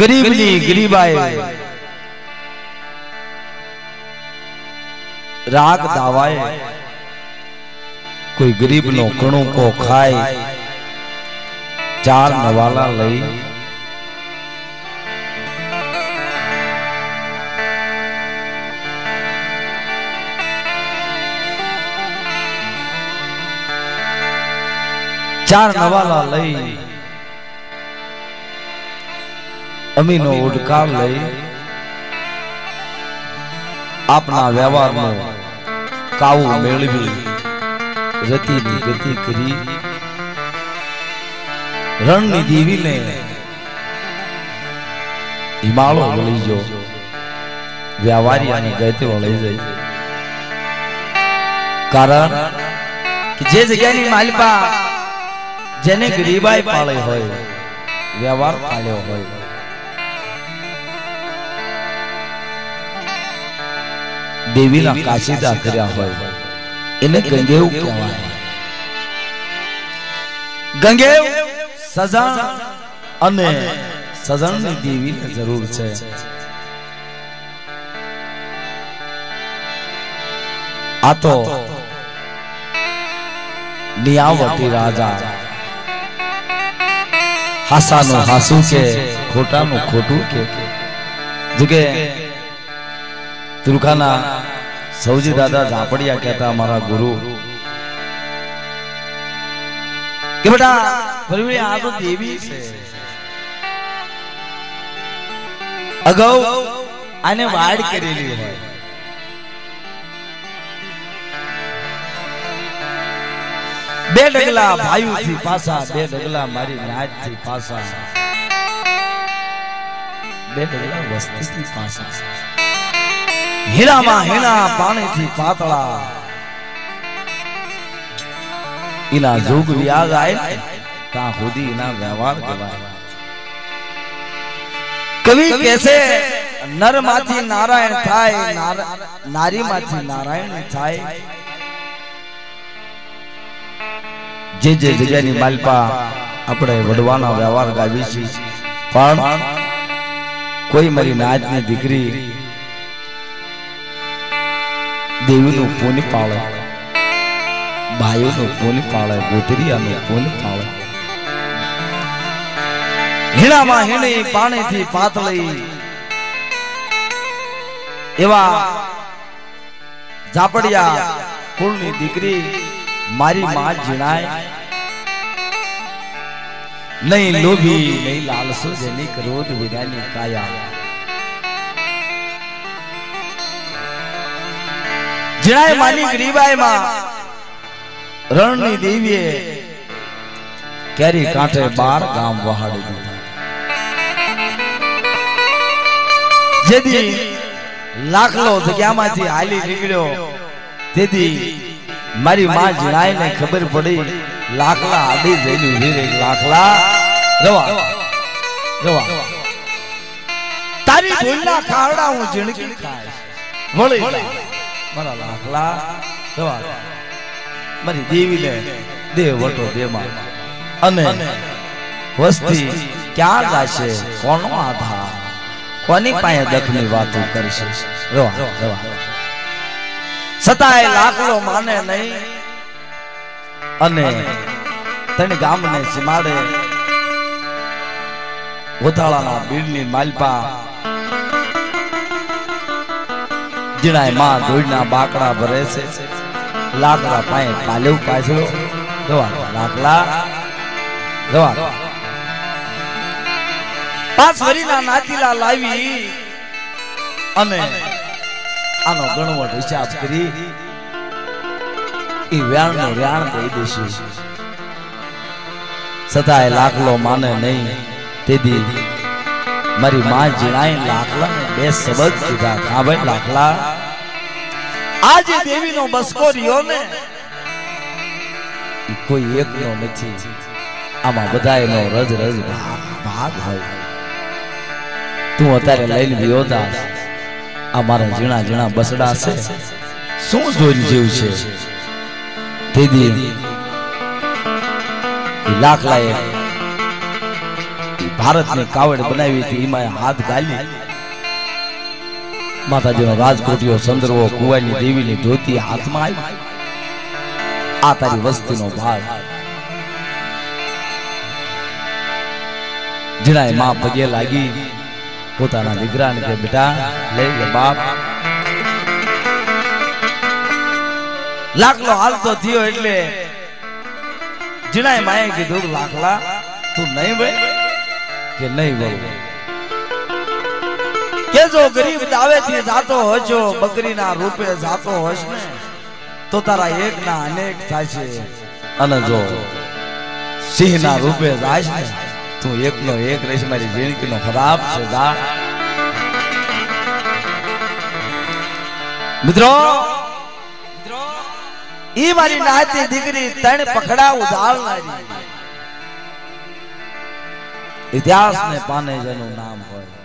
કોઈ ગરીબની ગરીબાએ રાગ દાવાય કોઈ ગરીબનો કણુકો ખાય ચાર નવાલા લઈ ચાર નવાલા લઈ અમીનો ઉડકાર લઈ આપના વ્યવહારનો કાવું મેળવી રતિની ગતિ કરી. રણની દેવીને હિમાળો વળી જો વ્યાવારી અને ગયતે વળી જાય કારણ કે જે જગ્યાની માલપા જેને ગરીબાઈ પાળે હોય વ્યવહાર પાળ્યો હોય. દેવીના કાશીદા કર્યા હોય. એને ગંગેવ કહેવાય. ગંગેવ સજણ અને સજણની દેવીને જરૂર છે. આ તો નિયાવટી રાજા. હાસાનું હાસું કે ખોટાનું ખોટું કે જુકે તુરખાના સૌજી દાદા ઝાપડિયા કહેતા મારા ગુરુ, કે બેટા આ તો દેવી છે. અગાઉ આને વાડ કરેલી હોય. બે ડગલા ભાયુ થી પાછા બે ડગલા મારી નાચથી પાસા. બે ડગલા વસ્તી થી પાછા હીરામાં હીરા પાણીથી પાતળા. એના જોગ વ્યાજ આય ત્યાં સુધી એના વ્યવહાર કહેવાય. કવિ કહેશે નરમાંથી નારાયણ થાય નારી માંથી નારાયણ થાય. જે જે જગ્યાની માલપા આપણે વડવાના વ્યવહાર ગાવી છે પણ કોઈ મારી નાચની દીકરી દેવીનું પૂન પાળે ભાઈઓનું પૂન પાળે ગોતરિયાનું પૂન પાળે હીણામાં હીણી પાણીથી પાતળી એવા ઝાપડિયા કુળની દીકરી મારી માં જીણાય નહીં લોભી નહીં લાલસો જેની ક્રોધ વિનાની કાયા જીણાય માની ગરીબાઈ માં રણની દેવીએ કેરી કાંઠે બાર ગામ વહાડી દીધા. જેથી લાખલો જગ્યામાંથી હાલી નીકળ્યો. તેથી મારી માં જીણાય ને ખબર પડી લાખલા આડી જઈને રહી. લાખલા રવા. રવા. તારી ઢોલના ખાવડા હું જીણકી ખાય વળી. મારા લાખલા દવા મારી દેવીને દેવ વટો દેમાં અને વસ્તી ક્યાં જાશે? કોનો આધાર? કોની પાસે દખની વાતો કરશે? રવા રવા સતાય લાકડો માને નહીં. અને તને ગામને સીમાડે. ગોતાળાના બીડની માલપા જીણાયમાં ધોઈના બાકડા ભરે છે. લાકડા પાએ પાલેવ પાછળ. રવા લાકડા. રવા પાંચ વરીના નાતીલા લાવી અને આનો ગણવટ હિસાબ કરી. એ વ્યાણ નો વ્યાણ કહી દેશે. છતાંય લાકડો માને નહીં. તેથી મારી માં જીણાઈ લાખલા બે શબ્દ કીધા હા ભાઈ લાખલા આજે દેવી નો બસકો રહ્યો ને કોઈ એક નો નથી. આમાં બધા એનો રજ રજ ભાગ હોય. તું અત્યારે લઈને દાસ આ મારા ઝીણા ઝીણા બસડા છે. શું જોઈ જેવું છે? તેથી લાખ લાયે ભારતની કાવડ બનાવી હતી, એમાં હાથ ગાલી. માતાજીનો રાજકોટીઓ સંદર્ભો કુવાની દેવીની ધોતી હાથમાં આવી. આ તારી વસ્તીનો ભાગ. જીણાએ માં પગે લાગી. પોતાના દીકરાને કે, બેટા લઈ લે બાપ. લાખલો હાલતો થયો એટલે જીણાએ માએ કીધું લાખલા તું નહીં ભાઈ. કે નહીં વળવું કે જો ગરીબ દાવેથી જાતો હોજો, બકરીના રૂપે જાતો હશ ને, તો તારા એક ના અનેક થશે અને જો સિંહના રૂપે જાય ને, તું એકનો એક રહીશ, મારી જિંદગીનો ખરાબ છે, જા. મિત્રો, ઈ મારી નાતી દીકરી તણ પકડા ઉધારનારી ઇતિહાસ ને પાને જેનું નામ હોય.